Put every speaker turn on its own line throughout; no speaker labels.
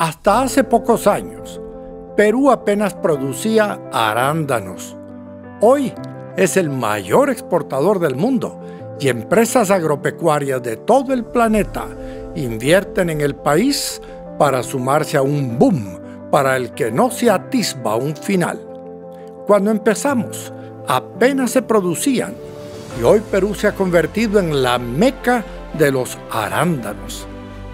Hasta hace pocos años, Perú apenas producía arándanos. Hoy es el mayor exportador del mundo y empresas agropecuarias de todo el planeta invierten en el país para sumarse a un boom para el que no se atisba un final. Cuando empezamos, apenas se producían y hoy Perú se ha convertido en la meca de los arándanos.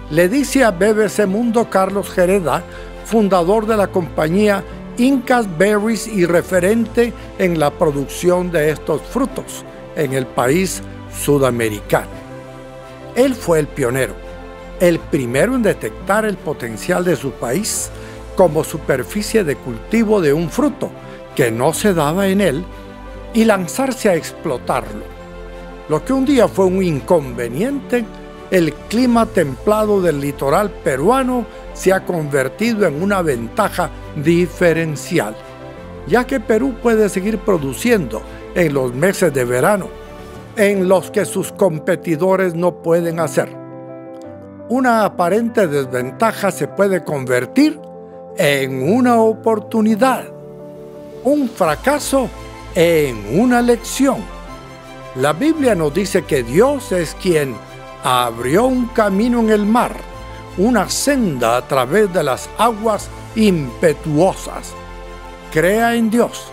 Le dice a BBC Mundo Carlos Gereda, fundador de la compañía Incas Berries y referente en la producción de estos frutos en el país sudamericano. Él fue el pionero, el primero en detectar el potencial de su país como superficie de cultivo de un fruto que no se daba en él y lanzarse a explotarlo. Lo que un día fue un inconveniente, el clima templado del litoral peruano se ha convertido en una ventaja diferencial, ya que Perú puede seguir produciendo en los meses de verano, en los que sus competidores no pueden hacer. Una aparente desventaja se puede convertir en una oportunidad, un fracaso en una lección. La Biblia nos dice que Dios es quien abrió un camino en el mar, una senda a través de las aguas impetuosas. Crea en Dios,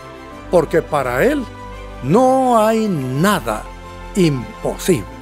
porque para Él no hay nada imposible.